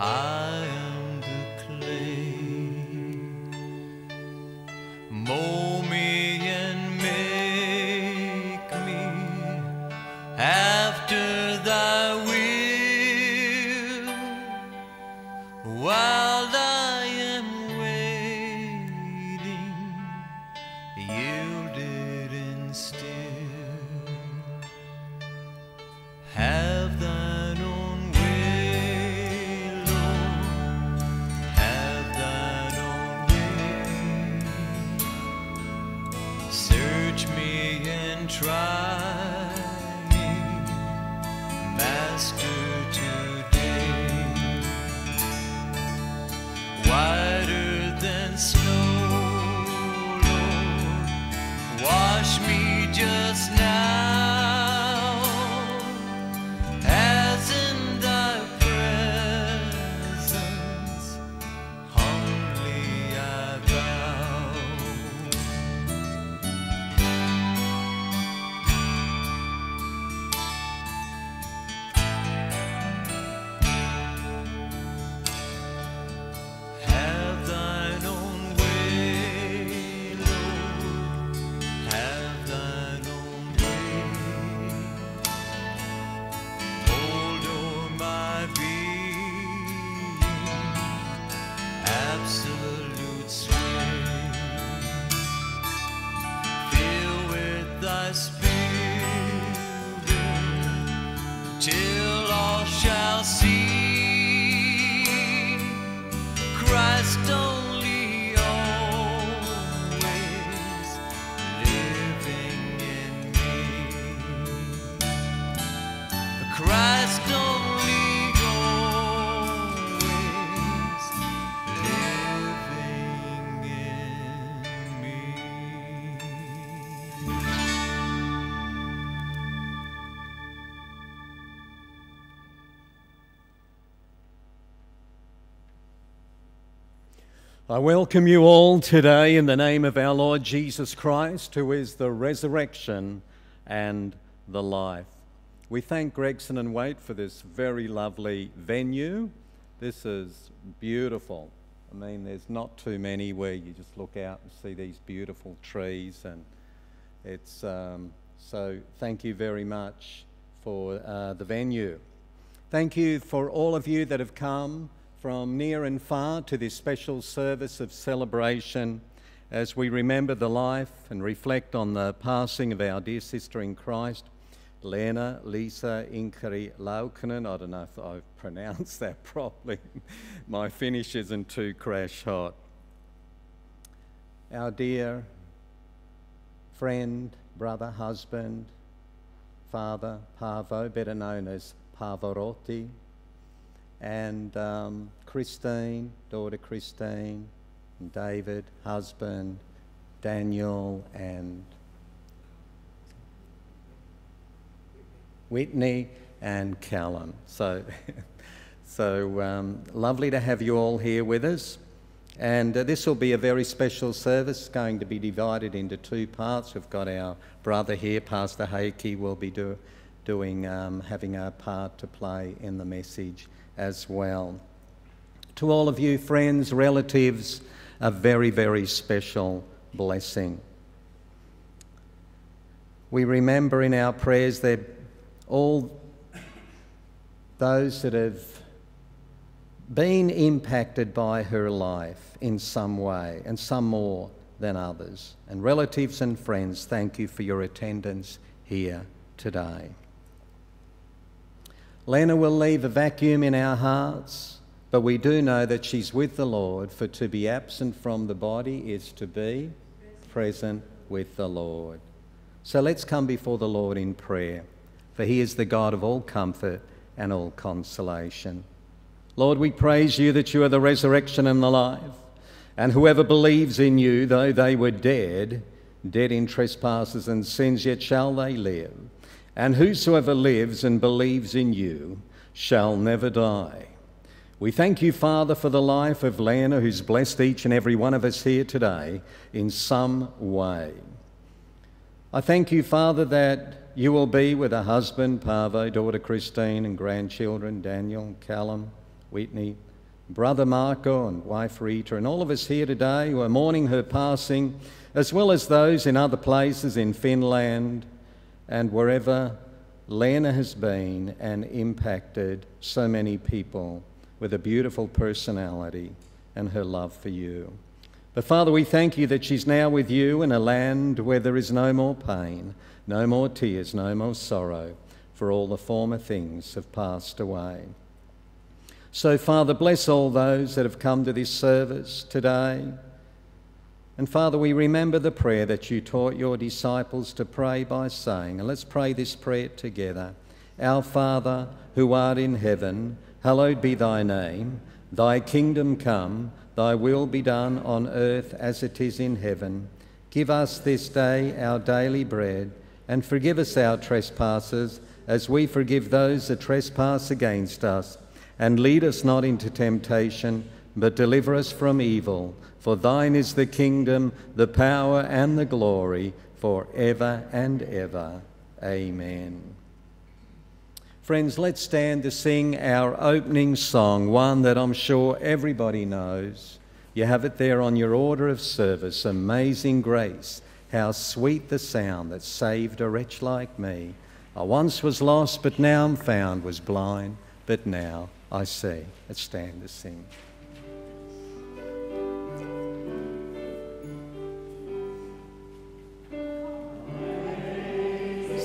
I I welcome you all today in the name of our Lord Jesus Christ, who is the resurrection and the life. We thank Gregson and Weight for this very lovely venue. This is beautiful. I mean, there's not too many where you just look out and see these beautiful trees, and it's um, so. Thank you very much for uh, the venue. Thank you for all of you that have come from near and far to this special service of celebration as we remember the life and reflect on the passing of our dear sister in Christ, Leena Lisa Inkeri Laukkanen. I don't know if I've pronounced that properly. My Finnish isn't too crash hot. Our dear friend, brother, husband, father, Paavo, better known as Pavarotti, and um, Christine, daughter Christine, and David, husband, Daniel, and Whitney and Callum. So, so um, lovely to have you all here with us. And uh, this will be a very special service, going to be divided into two parts. We've got our brother here, Pastor Heike, will be do, doing, um, having a part to play in the message as well. To all of you, friends, relatives, a very, very special blessing. We remember in our prayers that all those that have been impacted by her life in some way, and some more than others. And relatives and friends, thank you for your attendance here today. Leena will leave a vacuum in our hearts, but we do know that she's with the Lord, for to be absent from the body is to be present with the Lord. So let's come before the Lord in prayer, for He is the God of all comfort and all consolation. Lord, we praise you that you are the resurrection and the life. And whoever believes in you, though they were dead, dead in trespasses and sins, yet shall they live. And whosoever lives and believes in you shall never die. We thank you, Father, for the life of Leena, who's blessed each and every one of us here today in some way. I thank you, Father, that you will be with a husband, Paavo, daughter Christine, and grandchildren, Daniel, Callum, Whitney, brother Marco, and wife Rita, and all of us here today who are mourning her passing, as well as those in other places in Finland and wherever Leena has been and impacted so many people with a beautiful personality and her love for you. But Father, we thank you that she's now with you in a land where there is no more pain, no more tears, no more sorrow, for all the former things have passed away. So, Father, bless all those that have come to this service today. And Father, we remember the prayer that you taught your disciples to pray by saying, and let's pray this prayer together Our Father, who art in heaven, hallowed be thy name. Thy kingdom come, thy will be done on earth as it is in heaven. Give us this day our daily bread, and forgive us our trespasses, as we forgive those that trespass against us. And lead us not into temptation, but deliver us from evil. For thine is the kingdom, the power, and the glory, for ever and ever. Amen. Friends, let's stand to sing our opening song, one that I'm sure everybody knows. You have it there on your order of service Amazing Grace. How sweet the sound that saved a wretch like me. I once was lost, but now I'm found, was blind, but now I see. Let's stand to sing.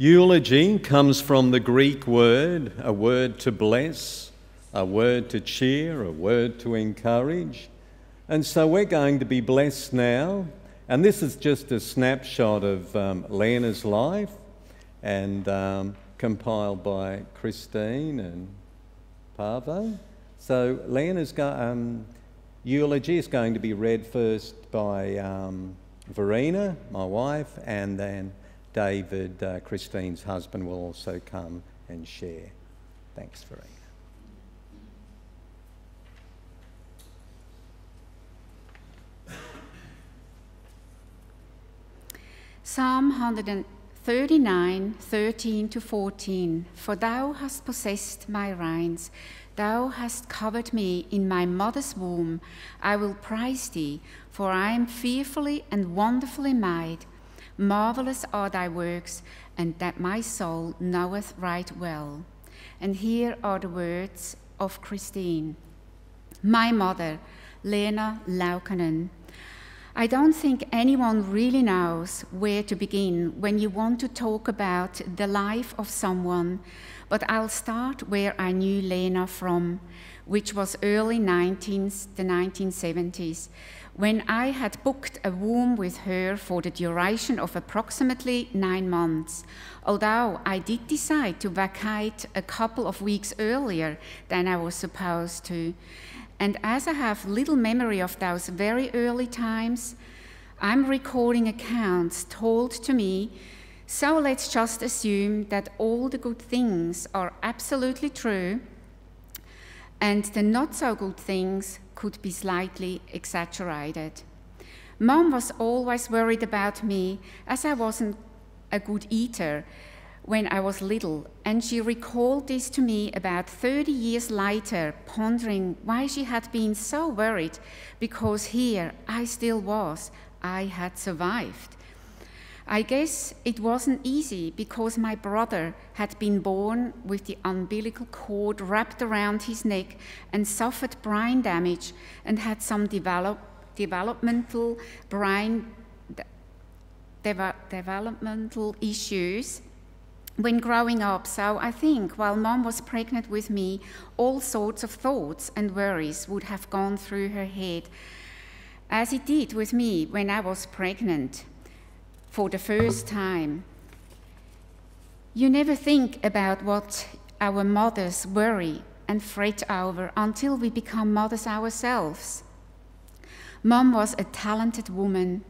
Eulogy comes from the Greek word, a word to bless, a word to cheer, a word to encourage. And so we're going to be blessed now. And this is just a snapshot of um, Leena's life and um, compiled by Christine and Paavo. So Leena's go- um, eulogy is going to be read first by um, Verena, my wife, and then David, uh, Christine's husband, will also come and share. Thanks, Verena. Psalm 139, 13 to 14. For thou hast possessed my reins, thou hast covered me in my mother's womb. I will praise thee, for I am fearfully and wonderfully made. Marvelous are thy works, and that my soul knoweth right well. And here are the words of Christine. My mother, Leena Laukkanen. I don't think anyone really knows where to begin when you want to talk about the life of someone, but I'll start where I knew Leena from, which was early 19s, the 1970s, when I had booked a room with her for the duration of approximately nine months, although I did decide to vacate a couple of weeks earlier than I was supposed to. And as I have little memory of those very early times, I'm recalling accounts told to me. So let's just assume that all the good things are absolutely true and the not so good things could be slightly exaggerated. Mom was always worried about me as I wasn't a good eater when I was little, and she recalled this to me about 30 years later, pondering why she had been so worried, because here I still was, I had survived. I guess it wasn't easy because my brother had been born with the umbilical cord wrapped around his neck and suffered brain damage and had some develop, developmental brain de- developmental issues when growing up. So I think while mom was pregnant with me, all sorts of thoughts and worries would have gone through her head, as it did with me when I was pregnant for the first time. You never think about what our mothers worry and fret over until we become mothers ourselves. Mom was a talented woman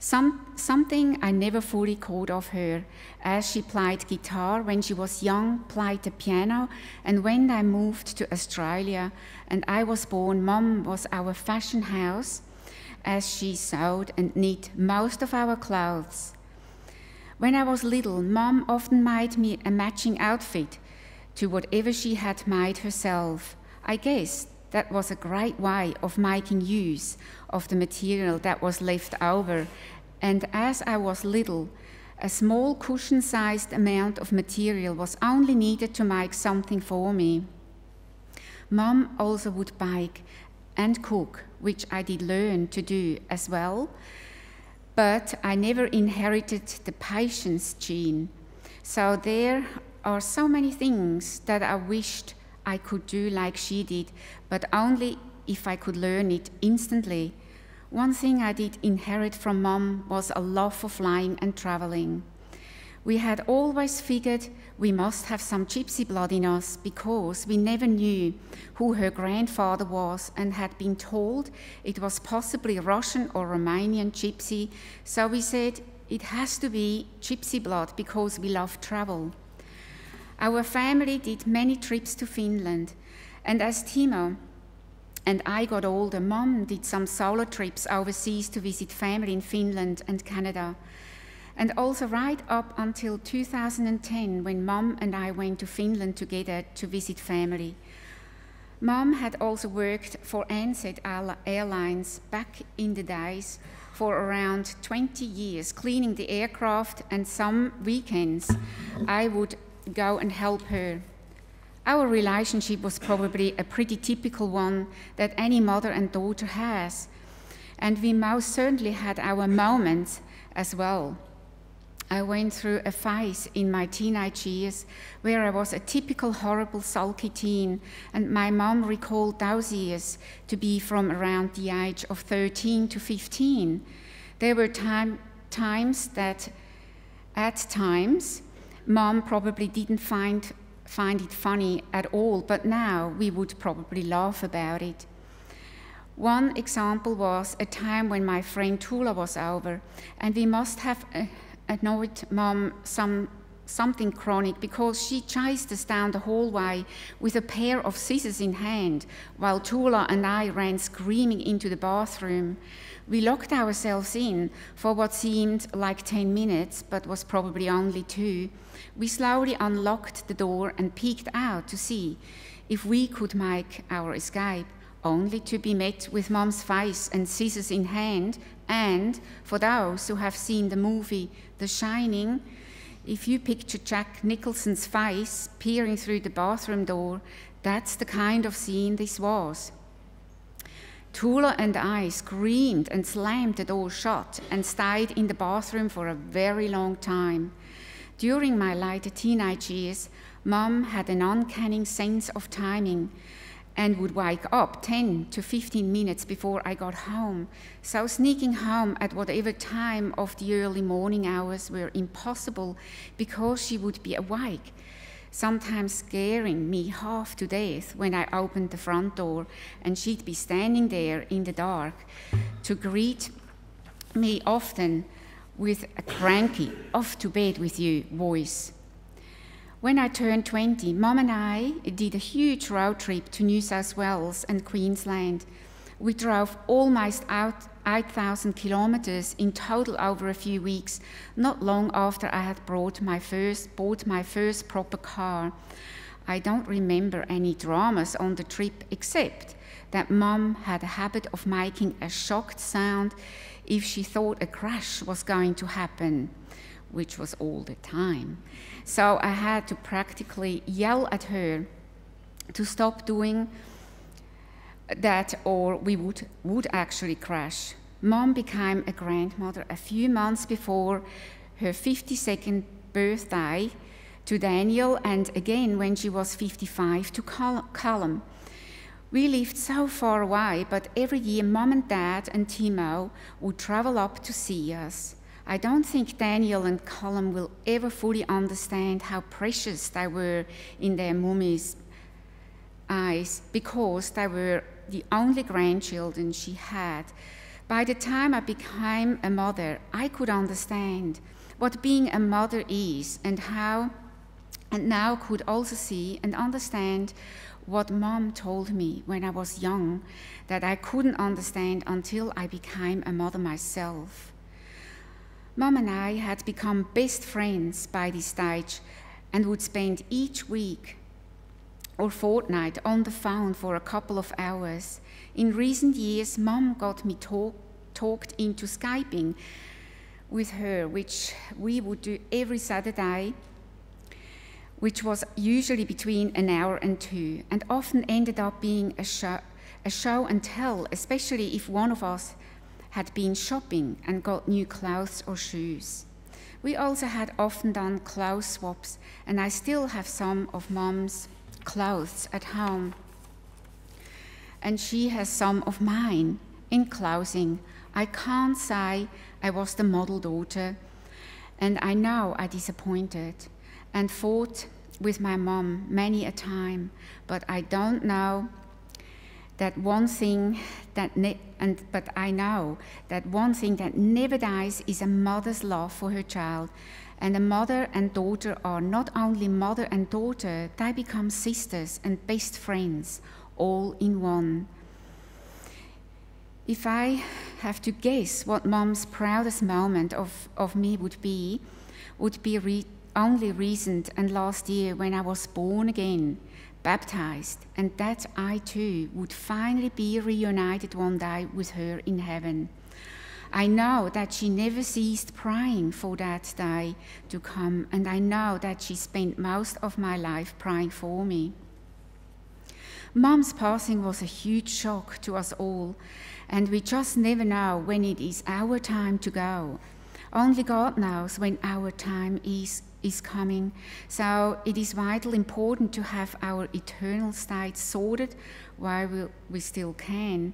some, something I never fully caught of her, as she played guitar when she was young, played the piano, and when I moved to Australia and I was born, Mom was our fashion house, as she sewed and knit most of our clothes. When I was little, Mom often made me a matching outfit to whatever she had made herself. I guess that was a great way of making use of the material that was left over. And as I was little, a small cushion sized amount of material was only needed to make something for me. Mom also would bake and cook, which I did learn to do as well, but I never inherited the patience gene. So there are so many things that I wished I could do like she did, but only if I could learn it instantly. One thing I did inherit from mom was a love for flying and traveling. We had always figured we must have some gypsy blood in us because we never knew who her grandfather was and had been told it was possibly Russian or Romanian gypsy, so we said it has to be gypsy blood because we love travel. Our family did many trips to Finland, and as Timo and I got older, Mom did some solo trips overseas to visit family in Finland and Canada. And also, right up until 2010, when Mom and I went to Finland together to visit family. Mom had also worked for Ansett Airlines back in the days for around 20 years, cleaning the aircraft, and some weekends I would go and help her. Our relationship was probably a pretty typical one that any mother and daughter has, and we most certainly had our moments as well. I went through a phase in my teenage years where I was a typical horrible sulky teen, and my mom recalled those years to be from around the age of 13 to 15. There were time, times that, at times, mom probably didn't find, find it funny at all, but now we would probably laugh about it. One example was a time when my friend Tula was over, and we must have uh, annoyed mom some something chronic because she chased us down the hallway with a pair of scissors in hand while Tula and I ran screaming into the bathroom. We locked ourselves in for what seemed like 10 minutes, but was probably only two. We slowly unlocked the door and peeked out to see if we could make our escape, only to be met with Mom's face and scissors in hand. And for those who have seen the movie The Shining, if you picture Jack Nicholson's face peering through the bathroom door, that's the kind of scene this was. Tula and I screamed and slammed the door shut and stayed in the bathroom for a very long time. During my later teenage years, Mum had an uncanny sense of timing and would wake up 10 to 15 minutes before I got home. So sneaking home at whatever time of the early morning hours were impossible because she would be awake, sometimes scaring me half to death when I opened the front door and she'd be standing there in the dark to greet me often with a cranky, off to bed with you voice. When I turned 20, Mom and I did a huge road trip to New South Wales and Queensland. We drove almost 8,000 kilometers in total over a few weeks, not long after I had brought my first, bought my first proper car. I don't remember any dramas on the trip except that Mum had a habit of making a shocked sound if she thought a crash was going to happen, which was all the time. So I had to practically yell at her to stop doing that or we would, would actually crash. Mom became a grandmother a few months before her 52nd birthday to Daniel and again when she was 55 to Callum. We lived so far away, but every year Mom and Dad and Timo would travel up to see us. I don't think Daniel and Callum will ever fully understand how precious they were in their mummy's eyes because they were the only grandchildren she had. By the time I became a mother, I could understand what being a mother is and how, and now could also see and understand what mom told me when I was young that I couldn't understand until I became a mother myself. Mom and I had become best friends by this stage and would spend each week or fortnight on the phone for a couple of hours. In recent years, Mom got me talk, talked into Skyping with her, which we would do every Saturday, which was usually between an hour and two, and often ended up being a show, a show and tell, especially if one of us had been shopping and got new clothes or shoes. We also had often done clothes swaps, and I still have some of mom's clothes at home. And she has some of mine. In closing, I can't say I was the model daughter, and I know I disappointed and fought with my mom many a time, but I don't know that one thing that and but I know that one thing that never dies is a mother's love for her child. And a mother and daughter are not only mother and daughter, they become sisters and best friends, all in one. If I have to guess what mom's proudest moment of, of me would be, would be re- only recent and last year when I was born again baptized, and that I too would finally be reunited one day with her in heaven. I know that she never ceased praying for that day to come, and I know that she spent most of my life praying for me. Mom's passing was a huge shock to us all, and we just never know when it is our time to go. Only God knows when our time is is coming. So it is vital important to have our eternal state sorted while we, we still can.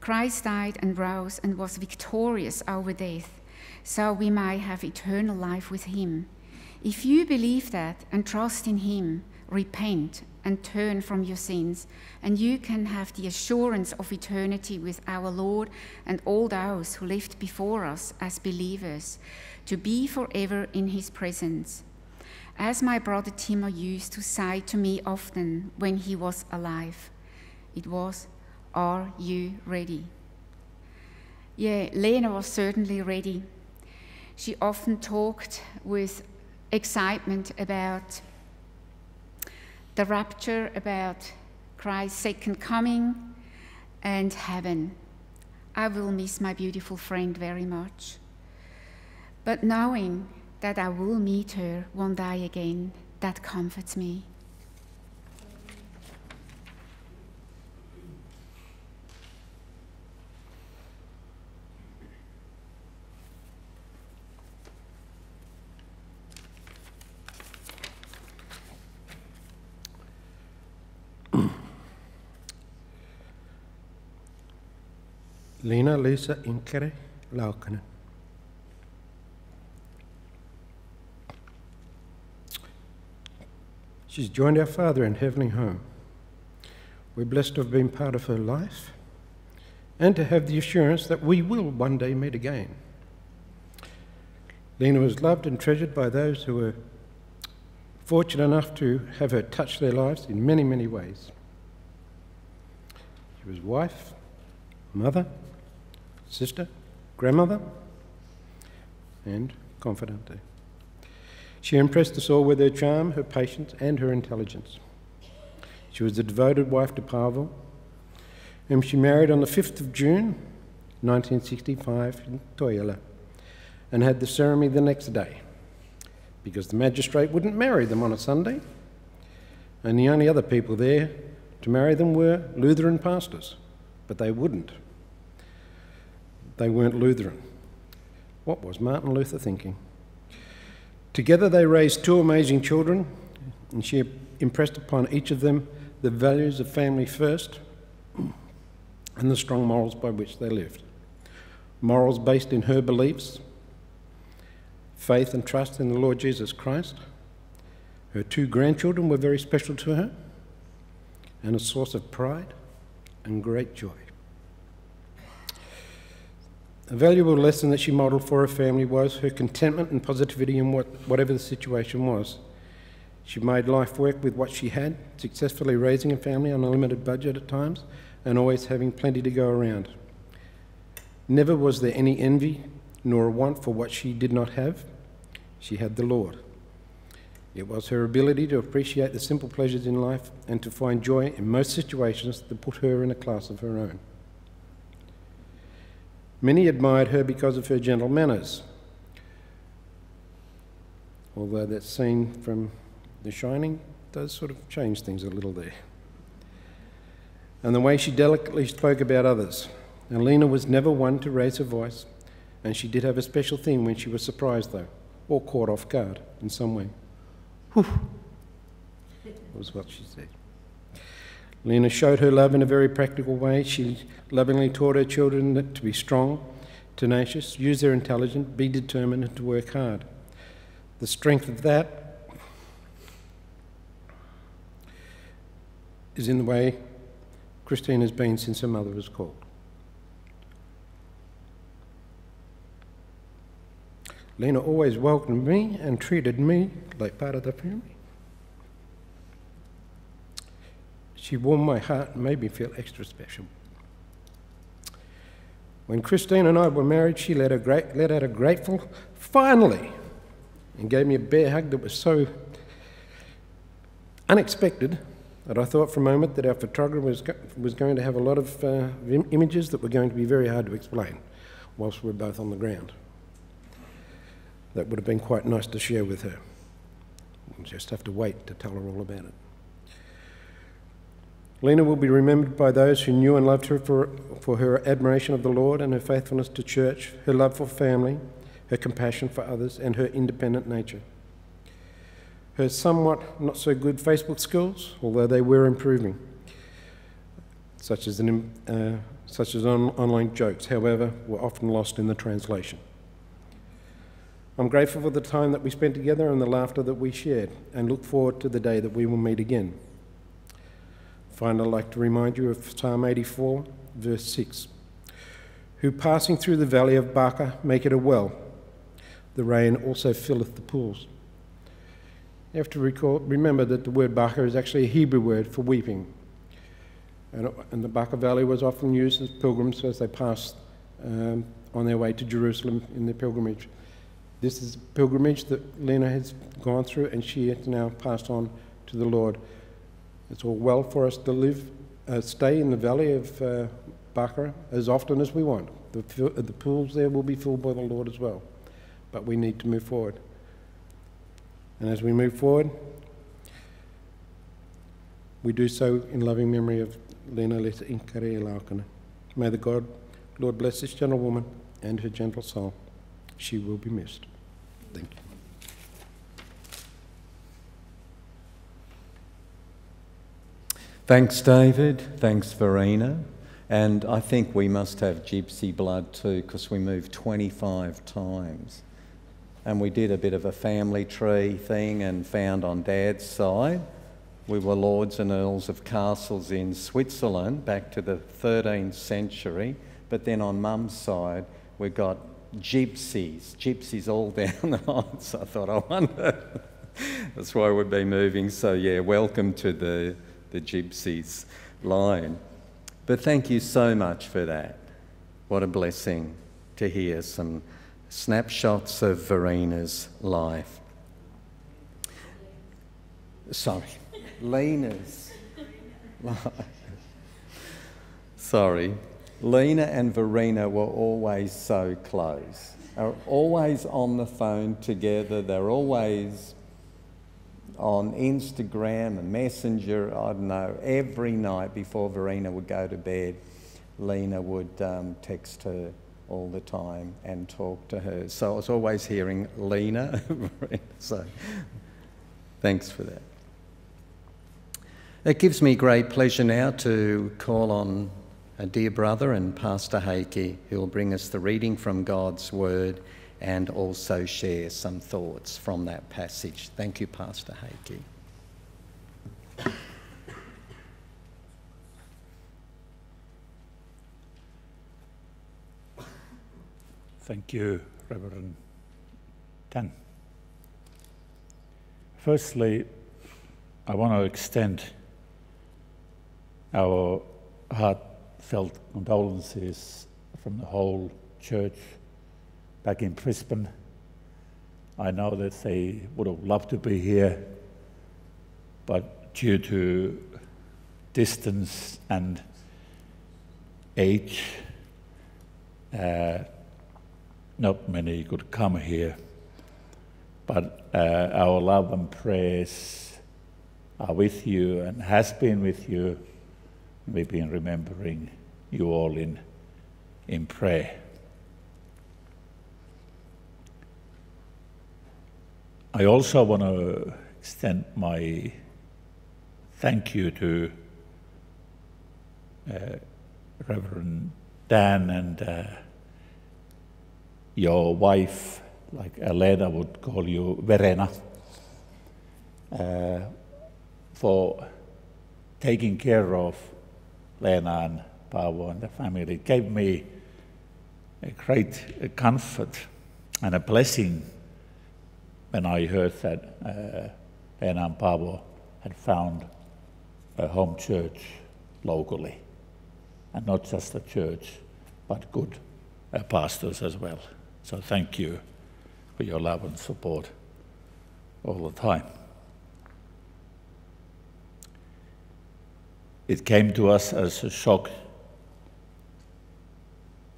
Christ died and rose and was victorious over death, so we may have eternal life with him. If you believe that and trust in him, repent and turn from your sins, and you can have the assurance of eternity with our Lord and all those who lived before us as believers to be forever in his presence, as my brother Timo used to say to me often when he was alive. It was, Are you ready? Yeah, Leena was certainly ready. She often talked with excitement about the rapture, about Christ's second coming, and heaven. I will miss my beautiful friend very much. But knowing that I will meet her one day again, that comforts me. Leena Lisa Inkeri Laukkanen. She's joined our Father in Heavenly Home. We're blessed to have been part of her life and to have the assurance that we will one day meet again. Leena was loved and treasured by those who were fortunate enough to have her touch their lives in many, many ways. She was wife, mother, sister, grandmother, and confidante. She impressed us all with her charm, her patience, and her intelligence. She was a devoted wife to Pavel, whom she married on the 5th of June 1965 in Toijala, and had the ceremony the next day because the magistrate wouldn't marry them on a Sunday, and the only other people there to marry them were Lutheran pastors, but they wouldn't. They weren't Lutheran. What was Martin Luther thinking? Together they raised two amazing children, and she impressed upon each of them the values of family first and the strong morals by which they lived. Morals based in her beliefs, faith and trust in the Lord Jesus Christ. Her two grandchildren were very special to her and a source of pride and great joy. A valuable lesson that she modelled for her family was her contentment and positivity in what, whatever the situation was. She made life work with what she had, successfully raising a family on a limited budget at times and always having plenty to go around. Never was there any envy nor a want for what she did not have. She had the Lord. It was her ability to appreciate the simple pleasures in life and to find joy in most situations that put her in a class of her own. Many admired her because of her gentle manners, although that scene from The Shining does sort of change things a little there. And the way she delicately spoke about others. And Leena was never one to raise her voice, and she did have a special thing when she was surprised, though, or caught off guard in some way. Whew, was what she said. Leena showed her love in a very practical way. She lovingly taught her children to be strong, tenacious, use their intelligence, be determined, and to work hard. The strength of that is in the way Christine has been since her mother was called. Leena always welcomed me and treated me like part of the family. She warmed my heart and made me feel extra special. When Christine and I were married, she let, great, let out a grateful, finally, and gave me a bear hug that was so unexpected that I thought for a moment that our photographer was, was going to have a lot of uh, images that were going to be very hard to explain whilst we were both on the ground. That would have been quite nice to share with her. We'll just have to wait to tell her all about it. Leena will be remembered by those who knew and loved her for, for her admiration of the Lord and her faithfulness to church, her love for family, her compassion for others, and her independent nature. Her somewhat not so good Facebook skills, although they were improving, such as, an, uh, such as on, online jokes, however, were often lost in the translation. I'm grateful for the time that we spent together and the laughter that we shared, and look forward to the day that we will meet again. Finally, I'd like to remind you of Psalm 84, verse 6 Who passing through the valley of Baca make it a well, the rain also filleth the pools. You have to recall, remember that the word Baca is actually a Hebrew word for weeping. And, and the Baca Valley was often used as pilgrims as they passed um, on their way to Jerusalem in their pilgrimage. This is a pilgrimage that Leena has gone through and she has now passed on to the Lord. It's all well for us to live, uh, stay in the valley of uh, Baca as often as we want. The, the pools there will be filled by the Lord as well. But we need to move forward. And as we move forward, we do so in loving memory of Leena Leta Inkeri Laukana. May the God, Lord bless this gentlewoman and her gentle soul. She will be missed. Thank you. Thanks, David. Thanks, Verena. And I think we must have gypsy blood too, because we moved 25 times. And we did a bit of a family tree thing and found on Dad's side we were lords and earls of castles in Switzerland back to the 13th century. But then on Mum's side, we got gypsies, gypsies all down the line. So I thought, I wonder. That's why we've been moving. So, yeah, welcome to the, the gypsies line. But thank you so much for that. What a blessing to hear some snapshots of Verena's life. Sorry, Leena's life. Sorry. Leena and Verena were always so close. Are always on the phone together. They're always on Instagram and Messenger. I don't know. Every night before Verena would go to bed, Leena would um, text her all the time and talk to her. So I was always hearing Leena. so thanks for that. It gives me great pleasure now to call on a dear brother and Pastor Heike, who will bring us the reading from God's Word and also share some thoughts from that passage. Thank you, Pastor Heike. Thank you, Reverend Dan. Firstly, I want to extend our heartfelt condolences from the whole church back in Brisbane. I know that they would have loved to be here, but due to distance and age, uh, not many could come here. But uh, our love and prayers are with you and has been with you. We've been remembering you all in, in prayer. I also want to extend my thank you to uh, Reverend Dan and uh, your wife, like Leena would call you Verena, uh, for taking care of Leena and Paavo and the family. It gave me a great comfort and a blessing when I heard that uh, Leena and had found a home church locally. And not just a church, but good uh, pastors as well. So thank you for your love and support all the time. It came to us as a shock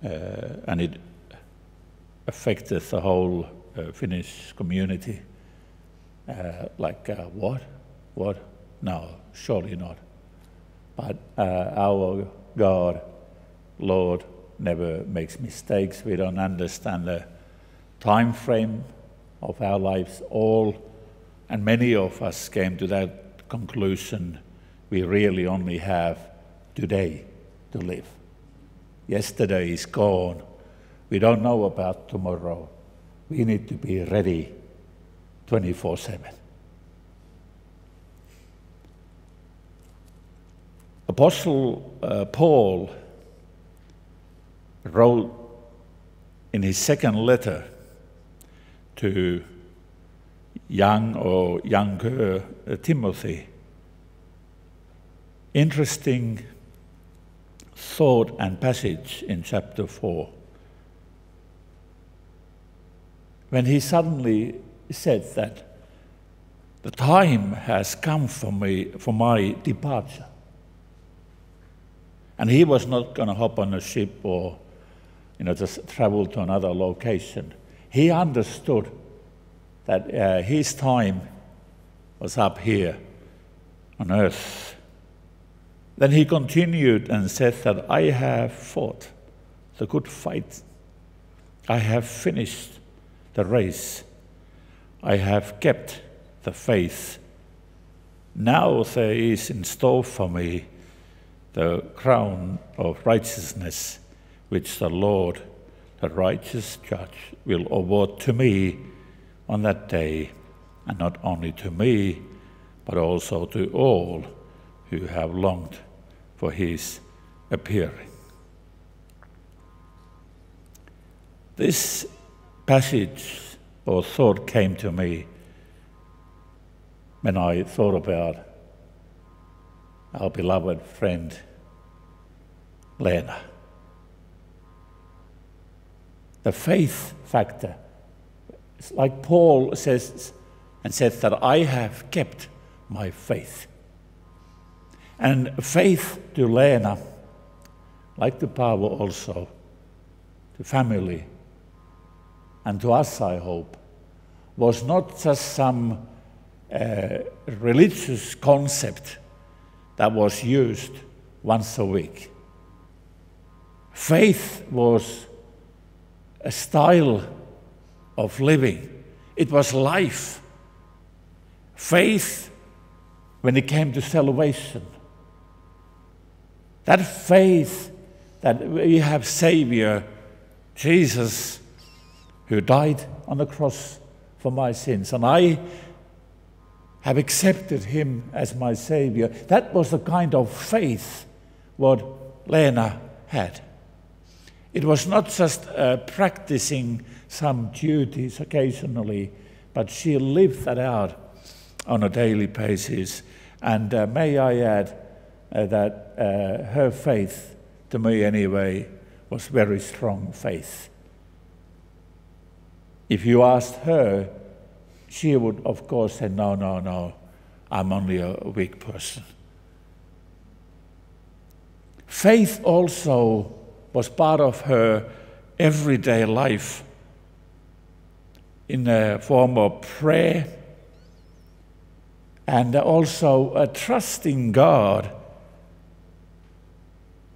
uh, and it affected the whole Finnish community. Uh, like, uh, what? What? No, surely not. But uh, our God, Lord, never makes mistakes. We don't understand the time frame of our lives. All and many of us came to that conclusion. We really only have today to live. Yesterday is gone. We don't know about tomorrow. We need to be ready 24 7. Apostle uh, Paul wrote in his second letter to young or younger uh, Timothy. Interesting thought and passage in chapter 4. When he suddenly said that the time has come for me for my departure. And he was not going to hop on a ship or you know just travel to another location. He understood that uh, his time was up here on earth. Then he continued and said that I have fought the good fight. I have finished the race. I have kept the faith. Now there is in store for me the crown of righteousness, which the Lord, the righteous judge, will award to me on that day, and not only to me, but also to all who have longed for his appearing. This passage or thought came to me when I thought about our beloved friend Leena. The faith factor. It's like Paul says and says that I have kept my faith. And faith to Leena, like to Paavo also, to family, and to us, I hope, was not just some uh, religious concept that was used once a week. Faith was a style of living, it was life. Faith when it came to salvation. That faith that we have Savior, Jesus, who died on the cross for my sins, and I have accepted him as my Savior. That was the kind of faith what Leena had. It was not just uh, practicing some duties occasionally, but she lived that out on a daily basis. And uh, may I add uh, that uh, her faith, to me anyway, was very strong faith. If you asked her, she would, of course, say, No, no, no, I'm only a weak person. Faith also was part of her everyday life in the form of prayer and also a trusting God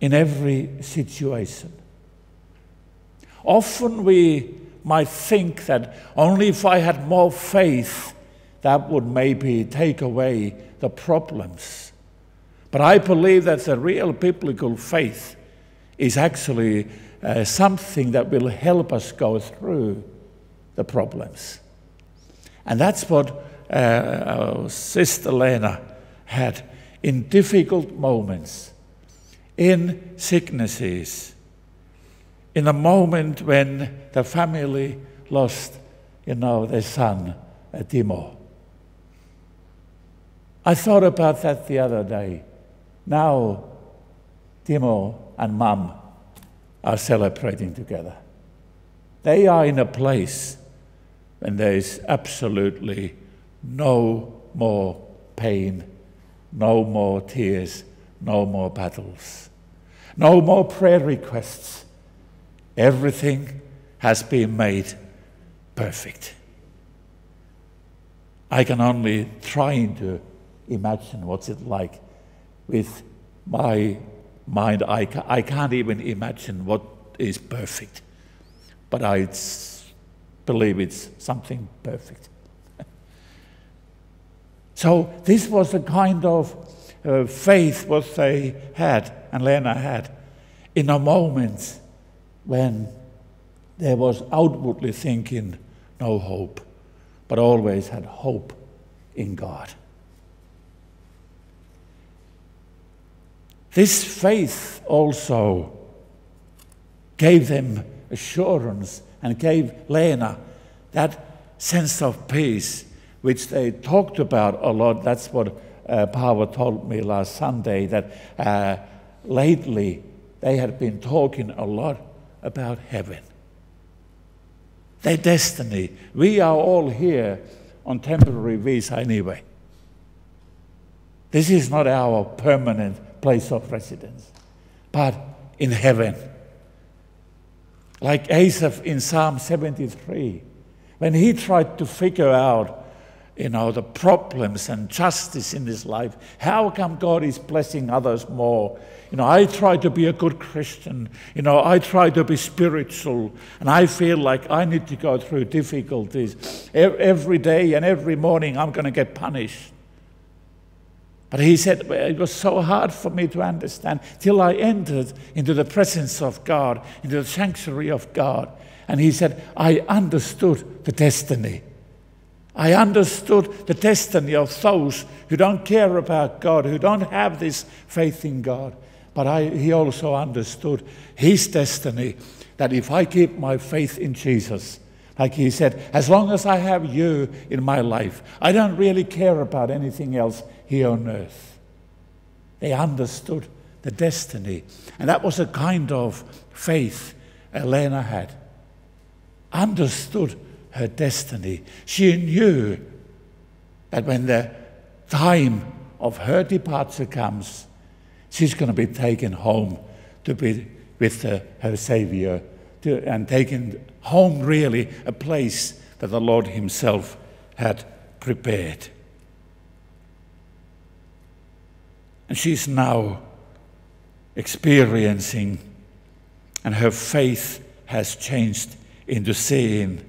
in every situation. Often we might think that only if I had more faith, that would maybe take away the problems. But I believe that the real biblical faith is actually uh, something that will help us go through the problems. And that's what uh, sister Leena had in difficult moments, in sicknesses, in a moment when the family lost, you know, their son, uh, Timo. I thought about that the other day. Now, Timo and Mum are celebrating together. They are in a place when there is absolutely no more pain, no more tears, no more battles, no more prayer requests Everything has been made perfect. I can only try to imagine what's it like with my mind. I, ca- I can't even imagine what is perfect, but I believe it's something perfect. so this was the kind of uh, faith what they had and Leena had in a moment when there was outwardly thinking no hope, but always had hope in God. This faith also gave them assurance and gave Leena that sense of peace which they talked about a lot. That's what uh, Paavo told me last Sunday, that uh, lately they had been talking a lot about heaven. Their destiny. We are all here on temporary visa anyway. This is not our permanent place of residence, but in heaven. Like Asaph in Psalm 73, when he tried to figure out you know, the problems and justice in his life. How come God is blessing others more? You know, I try to be a good Christian. You know, I try to be spiritual, and I feel like I need to go through difficulties. Every day and every morning, I'm going to get punished. But he said, it was so hard for me to understand till I entered into the presence of God, into the sanctuary of God. And he said, I understood the destiny. I understood the destiny of those who don't care about God, who don't have this faith in God. But I, he also understood his destiny that if I keep my faith in Jesus, like he said, as long as I have you in my life, I don't really care about anything else here on earth. They understood the destiny. And that was a kind of faith Leena had. Understood her destiny. She knew that when the time of her departure comes, she's going to be taken home to be with uh, her Savior to, and taken home, really, a place that the Lord Himself had prepared. And she's now experiencing, and her faith has changed into seeing.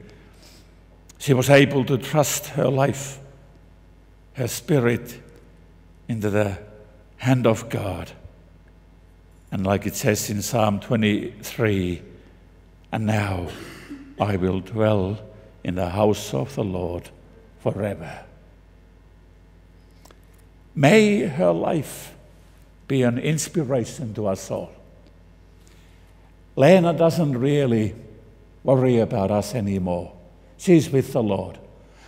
She was able to trust her life, her spirit, into the hand of God. And like it says in Psalm 23, and now I will dwell in the house of the Lord forever. May her life be an inspiration to us all. Leena doesn't really worry about us anymore. She's with the Lord.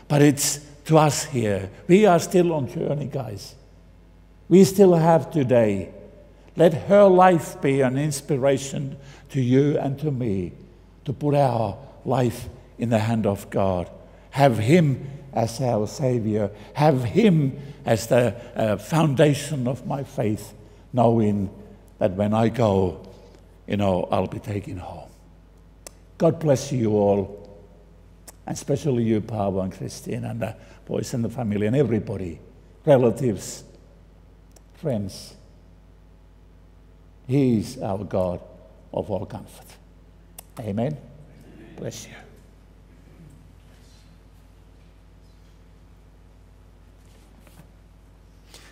But it's to us here. We are still on journey, guys. We still have today. Let her life be an inspiration to you and to me to put our life in the hand of God. Have Him as our Savior. Have Him as the uh, foundation of my faith, knowing that when I go, you know, I'll be taken home. God bless you all, especially you, Paavo and Christine, and the boys and the family, and everybody, relatives, friends. He is our God of all comfort. Amen. Bless you.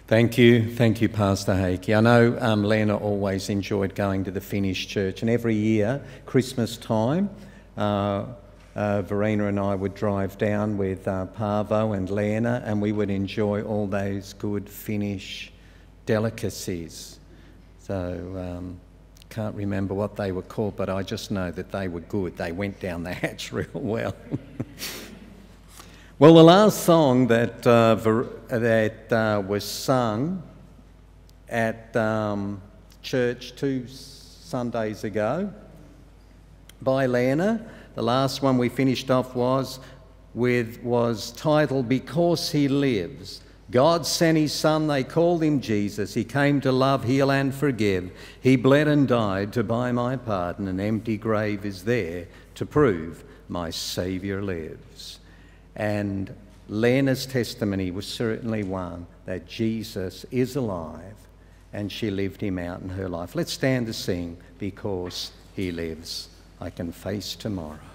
Thank you, thank you, Pastor Hakey. I know um, Leena always enjoyed going to the Finnish church, and every year, Christmas time, uh, uh, Verena and I would drive down with uh, Paavo and Leena, and we would enjoy all those good Finnish delicacies. So, um, can't remember what they were called, but I just know that they were good. They went down the hatch real well. Well, the last song that, uh, that uh, was sung at um, church two Sundays ago by Leena, the last one we finished off was with was titled Because He Lives. God sent his son, they called him Jesus. He came to love, heal, and forgive. He bled and died to buy my pardon. An empty grave is there to prove my Saviour lives. And Leena's testimony was certainly one that Jesus is alive and she lived him out in her life. Let's stand to sing because he lives. I can face tomorrow.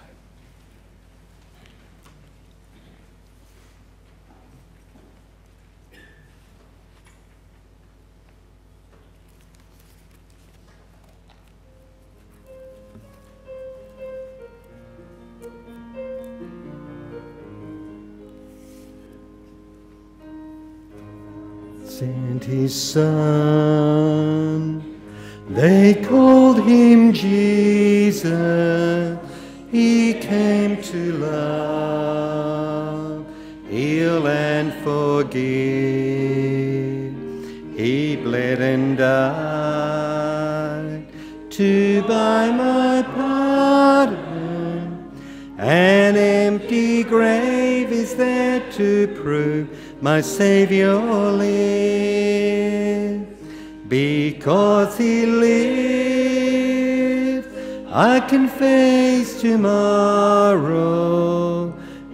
Sent his son. They called him Jesus. He came to love, heal, and forgive. He bled and died to buy my pardon. An empty grave is there to prove my Saviour lived. Because he lives, I can face tomorrow.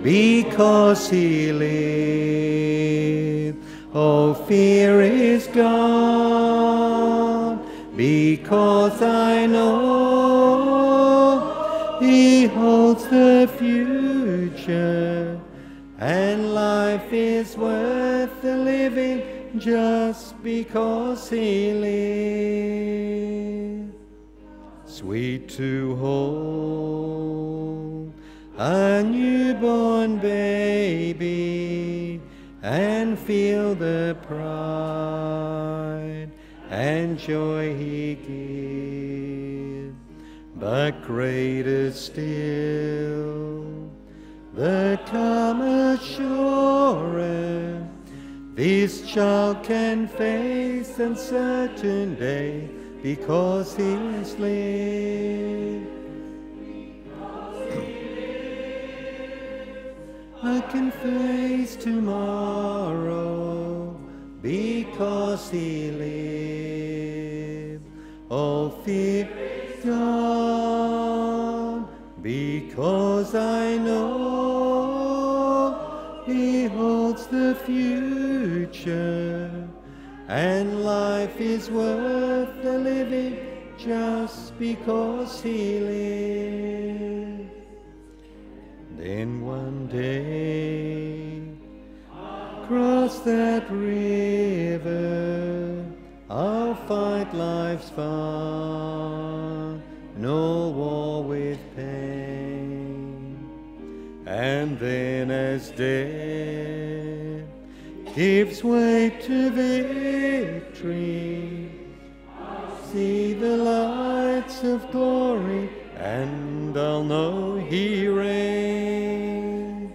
Because he lives, all fear is gone. Because I know he holds the future. Worth the living just because he lives. Sweet to hold a newborn baby and feel the pride and joy he gives. But greater still, the calm assurance this child can face uncertain day because he is lived. I can face tomorrow because he lived. All fear gone because I know the future and life is worth the living just because he lived. Then one day, cross that river, I'll fight life's fun, no war with pain. And then as death gives way to victory, I see the lights of glory, and I'll know He reigns.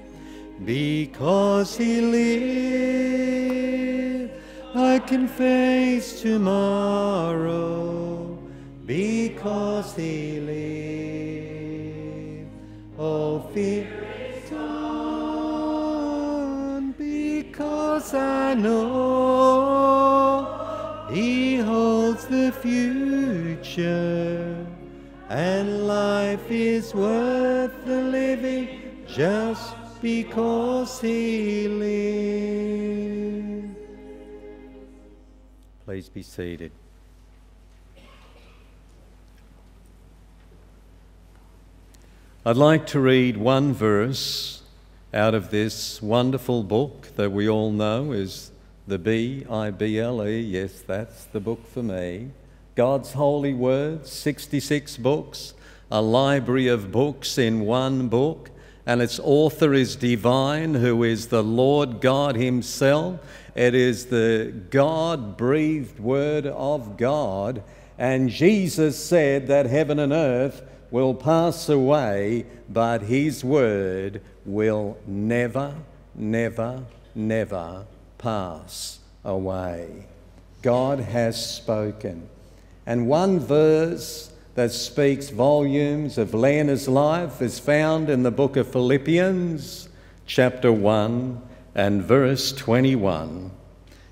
Because He lives, I can face tomorrow. Because He lives, Because I know He holds the future, and life is worth the living just because He lives. Please be seated. I'd like to read one verse out of this wonderful book that we all know is the B I B L E. Yes, that's the book for me. God's Holy Word, 66 books, a library of books in one book, and its author is divine, who is the Lord God Himself. It is the God breathed Word of God, and Jesus said that heaven and earth will pass away, but His Word will never, never, never pass away. God has spoken. And one verse that speaks volumes of Leena's life is found in the book of Philippians, chapter 1 and verse 21,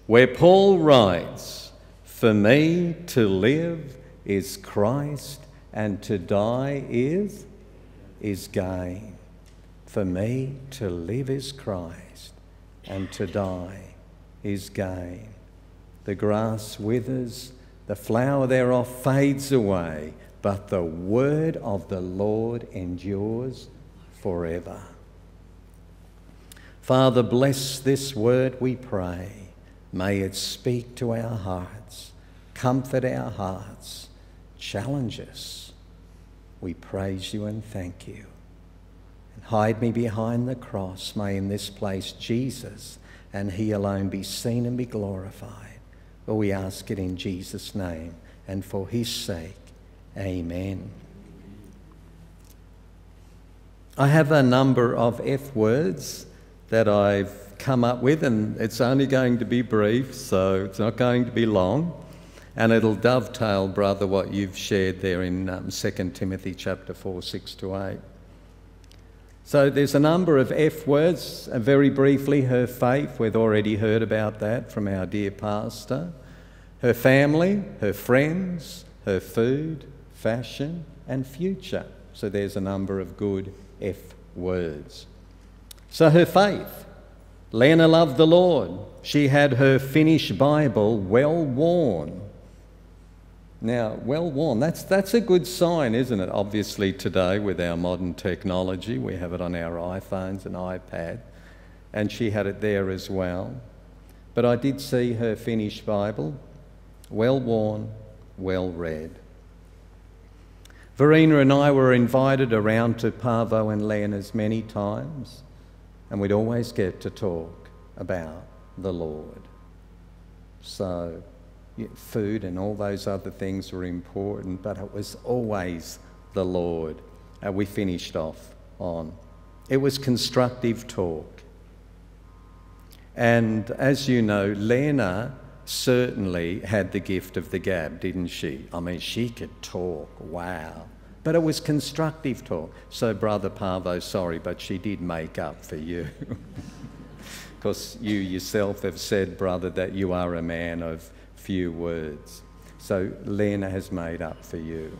where Paul writes, For me to live is Christ, and to die is, is gain. For me to live is Christ, and to die is gain. The grass withers, the flower thereof fades away, but the word of the Lord endures forever. Father, bless this word, we pray. May it speak to our hearts, comfort our hearts, challenge us. We praise you and thank you. And hide me behind the cross. May in this place Jesus and He alone be seen and be glorified. For we ask it in Jesus' name and for His sake. Amen. I have a number of F words that I've come up with, and it's only going to be brief, so it's not going to be long. And it'll dovetail, brother, what you've shared there in um, 2 Timothy chapter 4, 6 to 8. So there's a number of F words. Very briefly, her faith, we've already heard about that from our dear pastor. Her family, her friends, her food, fashion, and future. So there's a number of good F words. So her faith. Leena loved the Lord. She had her Finnish Bible well worn. Now, well worn, that's, that's a good sign, isn't it? Obviously, today with our modern technology, we have it on our iPhones and iPad, and she had it there as well. But I did see her Finnish Bible, well worn, well read. Verena and I were invited around to Paavo and Leena's many times, and we'd always get to talk about the Lord. So, food and all those other things were important, but it was always the Lord. Uh, we finished off on. It was constructive talk. And as you know, Leena certainly had the gift of the gab, didn't she? I mean, she could talk, wow. But it was constructive talk. So, Brother Paavo, sorry, but she did make up for you. Because you yourself have said, brother, that you are a man of few words. So Leena has made up for you.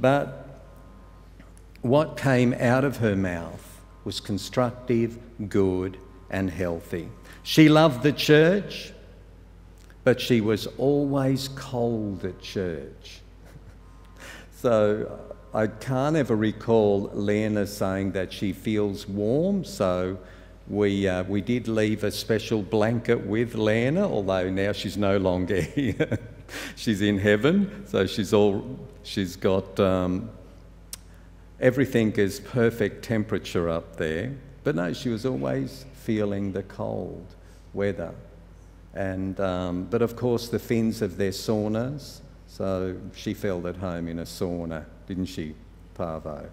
But what came out of her mouth was constructive, good, and healthy. She loved the church, but she was always cold at church. so I can't ever recall Leena saying that she feels warm, so we, uh, we did leave a special blanket with Leena, although now she's no longer here. she's in heaven, so she's all she's got um, everything is perfect temperature up there. But no, she was always feeling the cold weather, and um, but of course the Finns have their saunas, so she felt at home in a sauna, didn't she, Paavo?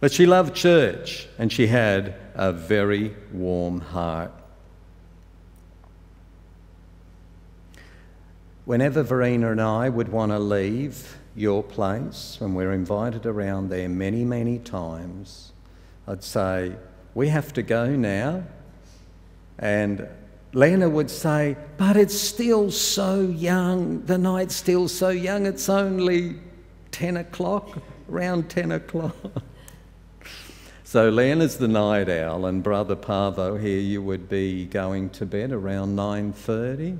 But she loved church and she had a very warm heart. Whenever Verena and I would want to leave your place, and we're invited around there many, many times, I'd say, We have to go now. And Leena would say, But it's still so young. The night's still so young. It's only 10 o'clock, around 10 o'clock. So Leena's the night owl, and Brother Paavo here, you would be going to bed around 9.30,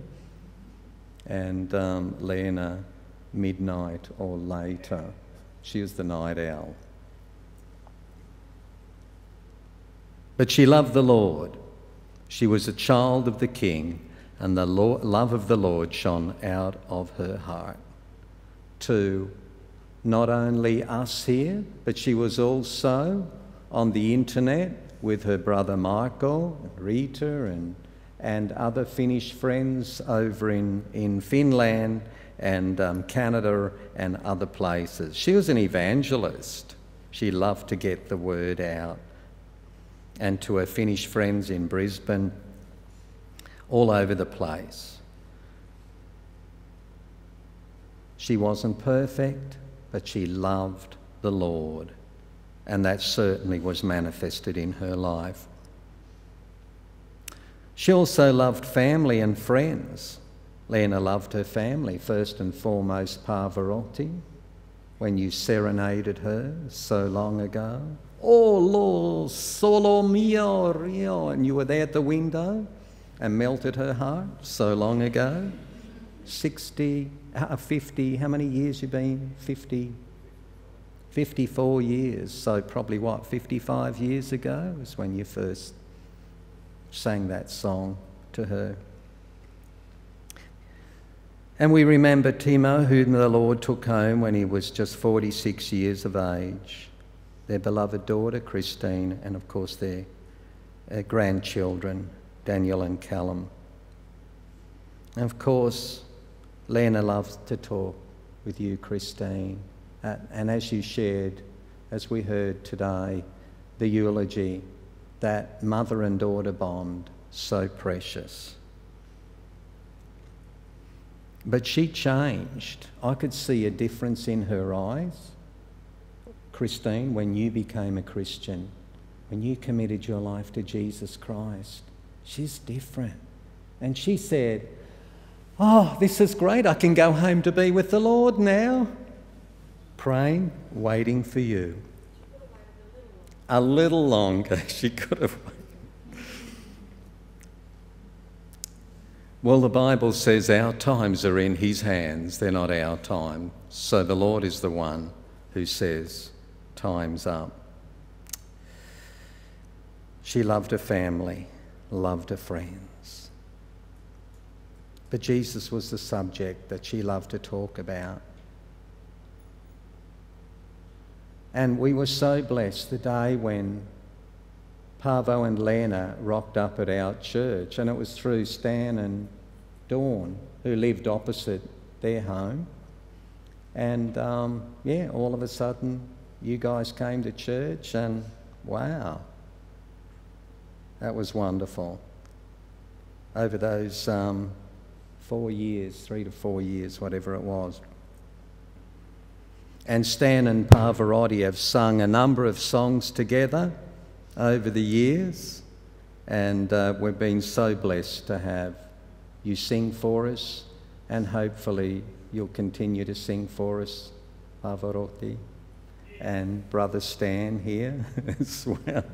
and um, Leena midnight or later. She was the night owl. But she loved the Lord. She was a child of the King, and the love of the Lord shone out of her heart to not only us here, but she was also on the internet with her brother Michael, Rita, and, and other Finnish friends over in, in Finland and um, Canada and other places. She was an evangelist. She loved to get the word out. And to her Finnish friends in Brisbane, all over the place. She wasn't perfect, but she loved the Lord and that certainly was manifested in her life. She also loved family and friends. Leena loved her family, first and foremost Pavarotti, when you serenaded her so long ago. Oh, Lord, solo mio, rio, and you were there at the window and melted her heart so long ago. 60, uh, 50, how many years you been? 50, 54 years, so probably what, 55 years ago was when you first sang that song to her. And we remember Timo, whom the Lord took home when he was just 46 years of age, their beloved daughter Christine, and of course their, their grandchildren, Daniel and Callum. And of course, Leena loves to talk with you, Christine. Uh, and as you shared, as we heard today, the eulogy that mother and daughter bond so precious. But she changed. I could see a difference in her eyes. Christine, when you became a Christian, when you committed your life to Jesus Christ, she's different. And she said, Oh, this is great. I can go home to be with the Lord now. Praying, waiting for you. A little longer. She could have waited. Well, the Bible says our times are in His hands, they're not our time. So the Lord is the one who says, Time's up. She loved her family, loved her friends. But Jesus was the subject that she loved to talk about. And we were so blessed the day when Paavo and Leena rocked up at our church, and it was through Stan and Dawn, who lived opposite their home. And um, yeah, all of a sudden, you guys came to church, and wow, that was wonderful. Over those um, four years, three to four years, whatever it was. And Stan and Pavarotti have sung a number of songs together over the years, and uh, we've been so blessed to have you sing for us, and hopefully you'll continue to sing for us, Pavarotti, and Brother Stan here as well.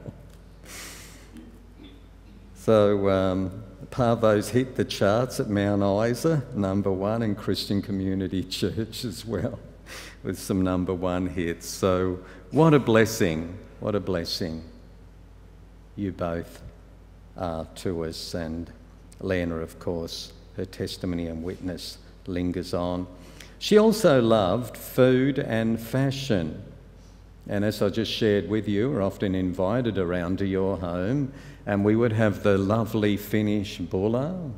So um, Paavo's hit the charts at Mount Isa, number one, in Christian Community Church as well, with some number one hits. So what a blessing! What a blessing you both are to us. And Leena, of course, her testimony and witness lingers on. She also loved food and fashion. And as I just shared with you, we're often invited around to your home, and we would have the lovely Finnish bulla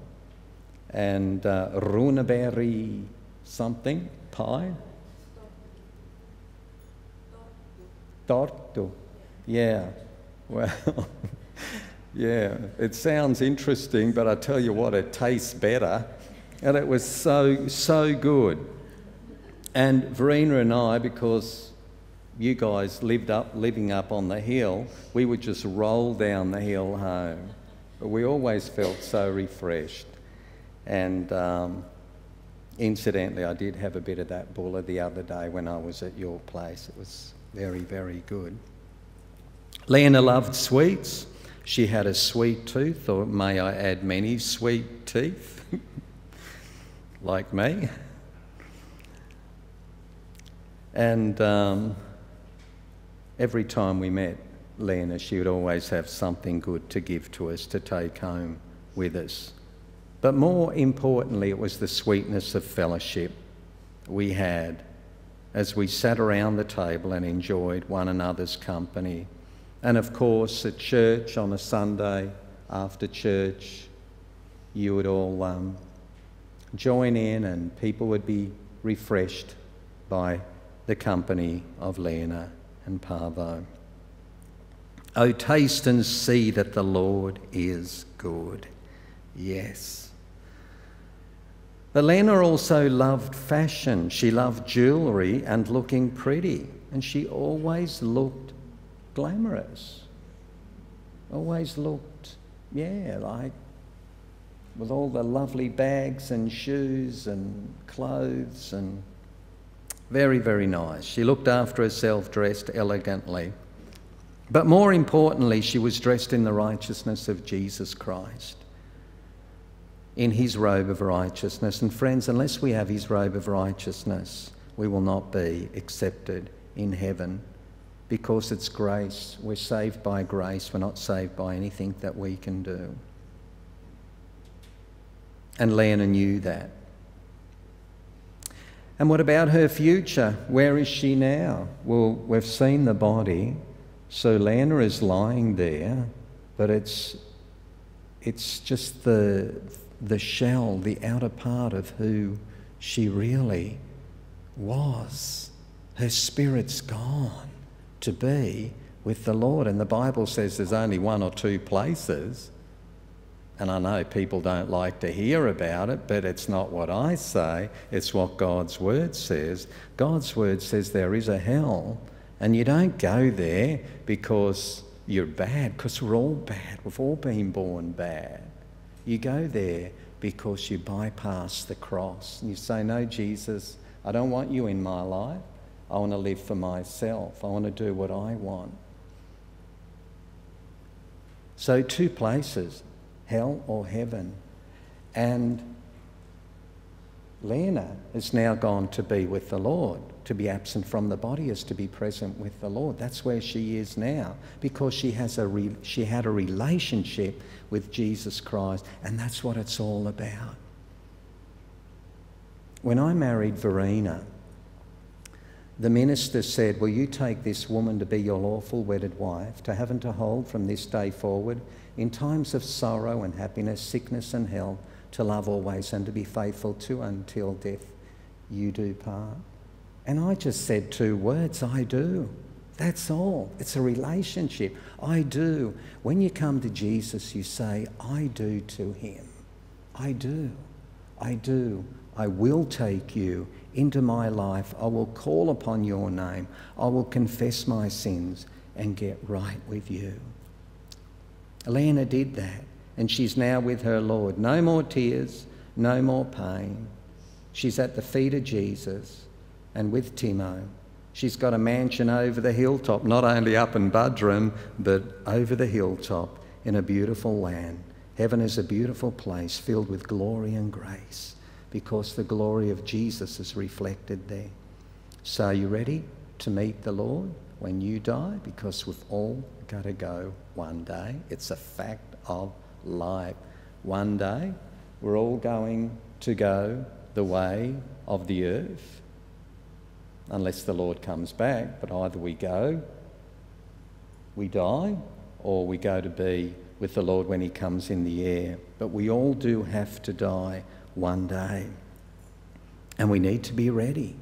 and uh, runeberry something pie. Tortu. Yeah. Well, yeah, it sounds interesting, but I tell you what, it tastes better. And it was so, so good. And Verena and I, because you guys lived up, living up on the hill, we would just roll down the hill home. But we always felt so refreshed. And um, incidentally, I did have a bit of that bulla the other day when I was at your place. It was very, very good. Leena loved sweets. She had a sweet tooth, or may I add, many sweet teeth, like me. And um, every time we met Leena, she would always have something good to give to us to take home with us. But more importantly, it was the sweetness of fellowship we had as we sat around the table and enjoyed one another's company. And of course, at church on a Sunday after church, you would all um, join in and people would be refreshed by the company of Leena and Paavo. Oh, taste and see that the Lord is good. Yes. But Leena also loved fashion. She loved jewellery and looking pretty. And she always looked glamorous. Always looked, yeah, like with all the lovely bags and shoes and clothes and very, very nice. She looked after herself, dressed elegantly. But more importantly, she was dressed in the righteousness of Jesus Christ, in his robe of righteousness. And friends, unless we have his robe of righteousness, we will not be accepted in heaven because it's grace. We're saved by grace, we're not saved by anything that we can do. And Leena knew that. And what about her future? Where is she now? Well, we've seen the body. So Leena is lying there, but it's, it's just the, the shell, the outer part of who she really was. Her spirit's gone to be with the Lord. And the Bible says there's only one or two places. And I know people don't like to hear about it, but it's not what I say, it's what God's word says. God's word says there is a hell, and you don't go there because you're bad, because we're all bad. We've all been born bad. You go there because you bypass the cross and you say, No, Jesus, I don't want you in my life. I want to live for myself. I want to do what I want. So, two places hell or heaven. And Leena has now gone to be with the Lord. To be absent from the body is to be present with the Lord. That's where she is now because she, has a re- she had a relationship with Jesus Christ, and that's what it's all about. When I married Verena, the minister said, Will you take this woman to be your lawful wedded wife, to have and to hold from this day forward, in times of sorrow and happiness, sickness and health, to love always and to be faithful to until death you do part? And I just said two words I do. That's all. It's a relationship. I do. When you come to Jesus, you say, I do to him. I do. I do. I will take you into my life. I will call upon your name. I will confess my sins and get right with you. Leena did that, and she's now with her Lord. No more tears, no more pain. She's at the feet of Jesus and with Timo. She's got a mansion over the hilltop, not only up in Budrum, but over the hilltop in a beautiful land. Heaven is a beautiful place filled with glory and grace because the glory of Jesus is reflected there. So, are you ready to meet the Lord when you die? Because we've all got to go one day. It's a fact of life. One day, we're all going to go the way of the earth unless the Lord comes back. But either we go, we die, or we go to be with the Lord when He comes in the air. But we all do have to die one day. And we need to be ready.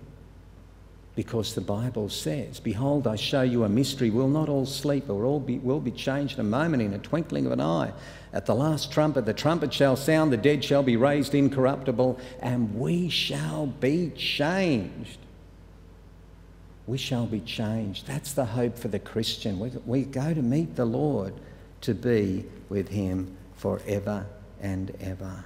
Because the Bible says, Behold, I show you a mystery. We'll not all sleep, but we'll all be, we'll be changed in a moment, in a twinkling of an eye. At the last trumpet, the trumpet shall sound, the dead shall be raised incorruptible, and we shall be changed we shall be changed. That's the hope for the Christian. We, we go to meet the Lord to be with Him forever and ever.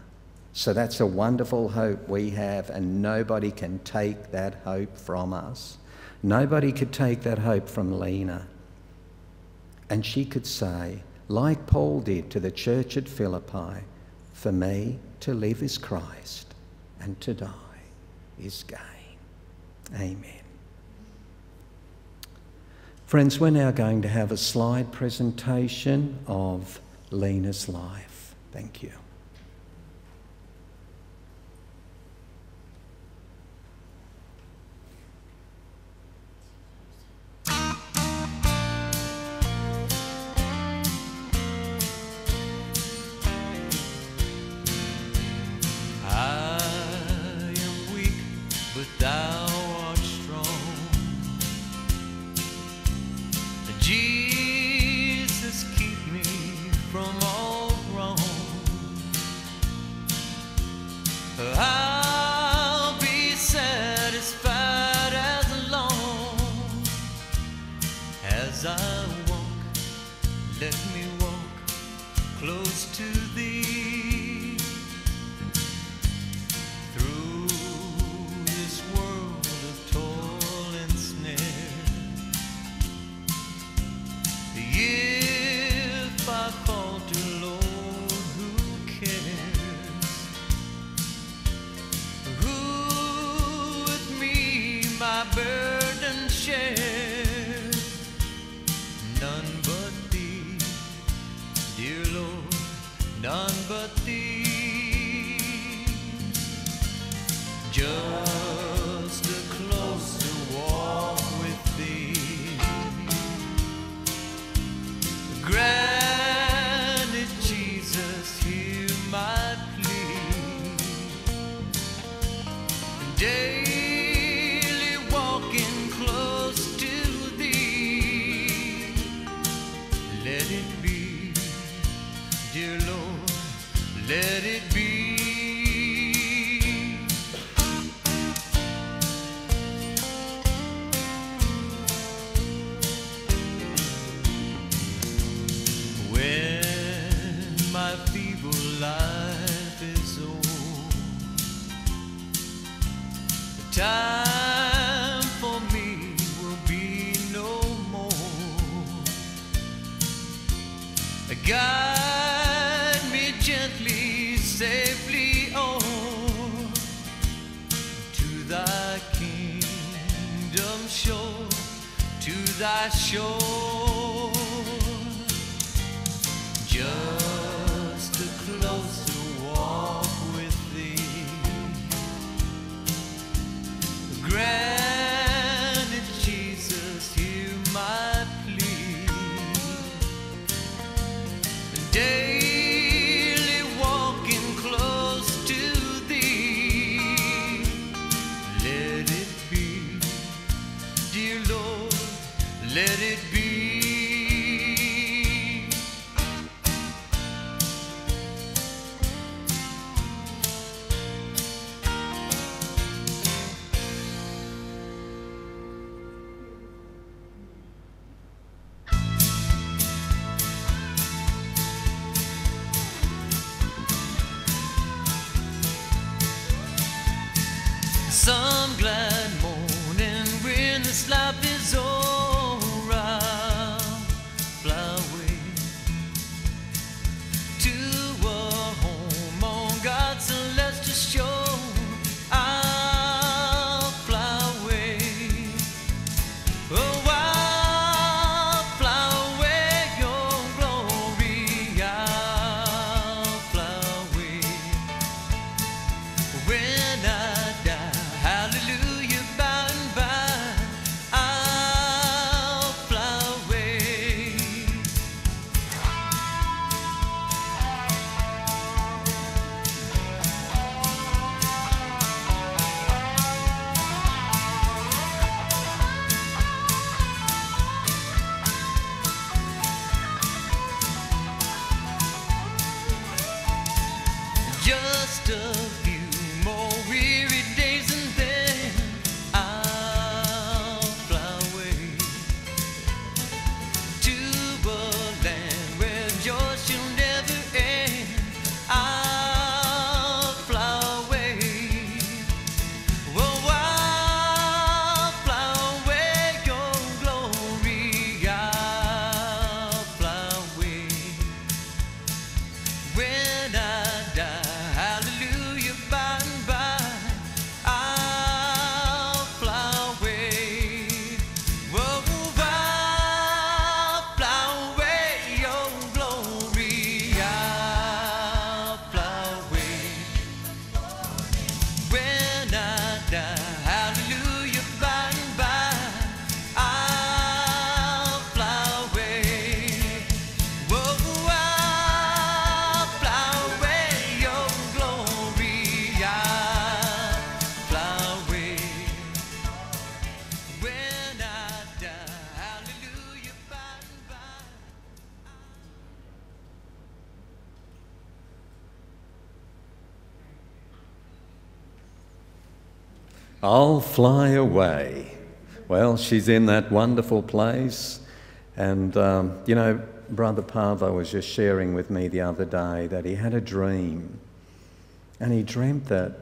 So that's a wonderful hope we have, and nobody can take that hope from us. Nobody could take that hope from Leena. And she could say, like Paul did to the church at Philippi, for me to live is Christ, and to die is gain. Amen. Friends, we're now going to have a slide presentation of Leena's life. Thank you. I'll fly away. Well, she's in that wonderful place. And, um, you know, Brother Paavo was just sharing with me the other day that he had a dream. And he dreamt that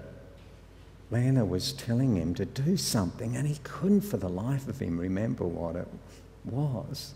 Leena was telling him to do something, and he couldn't for the life of him remember what it was.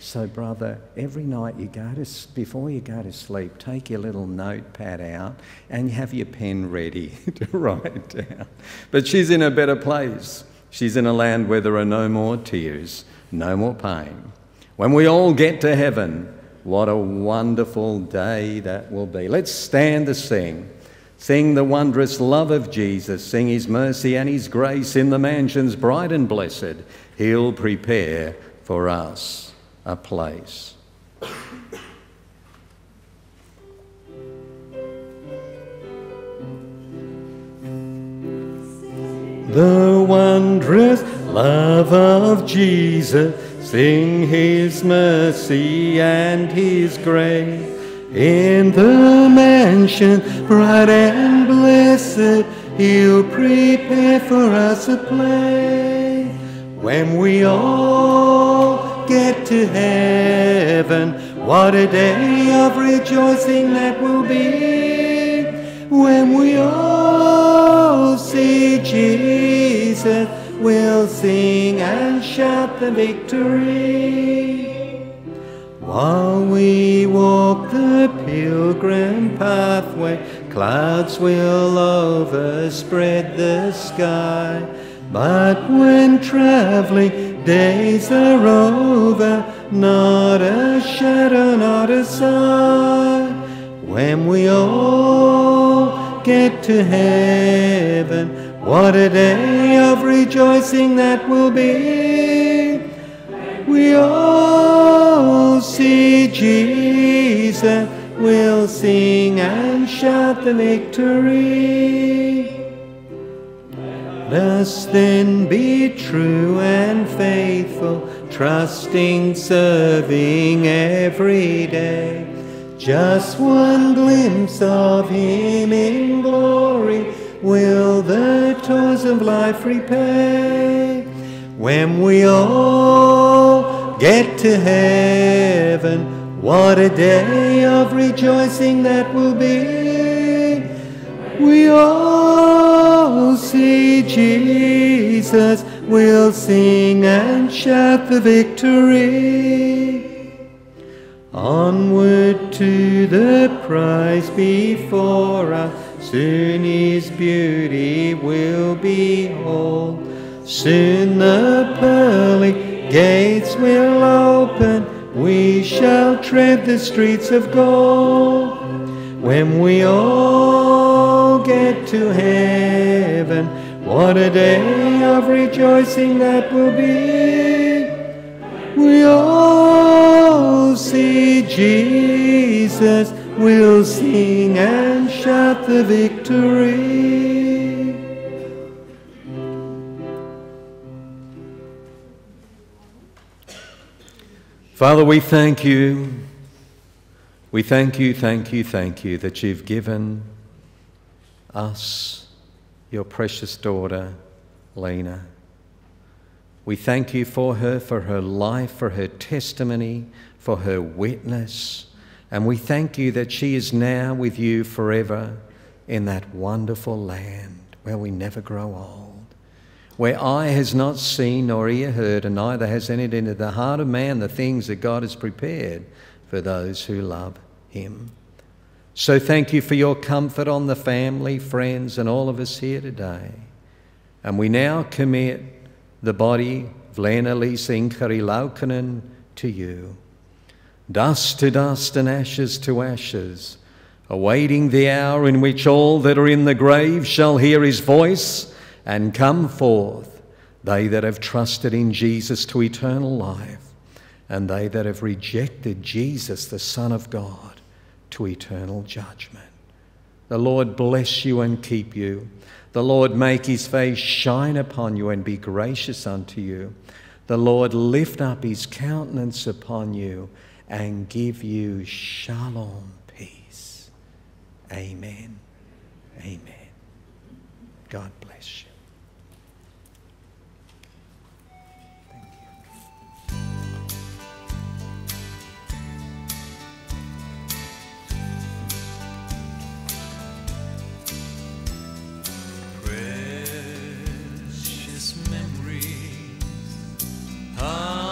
So, brother, every night you go to before you go to sleep, take your little notepad out and have your pen ready to write down. But she's in a better place. She's in a land where there are no more tears, no more pain. When we all get to heaven, what a wonderful day that will be. Let's stand to sing. Sing the wondrous love of Jesus, sing his mercy and his grace in the mansions bright and blessed. He'll prepare for us place. The wondrous love of Jesus, sing his mercy and his grace. In the mansion bright and blessed, he'll prepare for us a place. When we all get to heaven, what a day of rejoicing that will be. When we all see Jesus, we'll sing and shout the victory. While we walk the pilgrim pathway, clouds will overspread the sky. But when traveling days are over, not a shadow, not a sign. When we all get to heaven, what a day of rejoicing that will be. We all see Jesus, we'll sing and shout the victory. Us then be true and faithful, trusting, serving every day. Just one glimpse of Him in glory will the toils of life repay. When we all get to heaven, what a day of rejoicing that will be. We all see Jesus, we'll sing and shout the victory. Onward to the prize before us, soon His beauty will behold. Soon the pearly gates will open, we shall tread the streets of gold. When we all get to heaven, what a day of rejoicing that will be. We all see Jesus, we'll sing and shout the victory. Father, we thank you. We thank you, thank you, thank you that you've given us your precious daughter, Leena. We thank you for her, for her life, for her testimony, for her witness. And we thank you that she is now with you forever in that wonderful land where we never grow old, where eye has not seen nor ear heard, and neither has entered into the heart of man the things that God has prepared for those who love him. So thank you for your comfort on the family, friends, and all of us here today. And we now commit the body of Leena Lisa Laukkanen to you. Dust to dust and ashes to ashes, awaiting the hour in which all that are in the grave shall hear his voice and come forth, they that have trusted in Jesus to eternal life, and they that have rejected Jesus, the Son of God, to eternal judgment. The Lord bless you and keep you. The Lord make his face shine upon you and be gracious unto you. The Lord lift up his countenance upon you and give you shalom peace. Amen. Amen. God bless you. Thank you. Unseen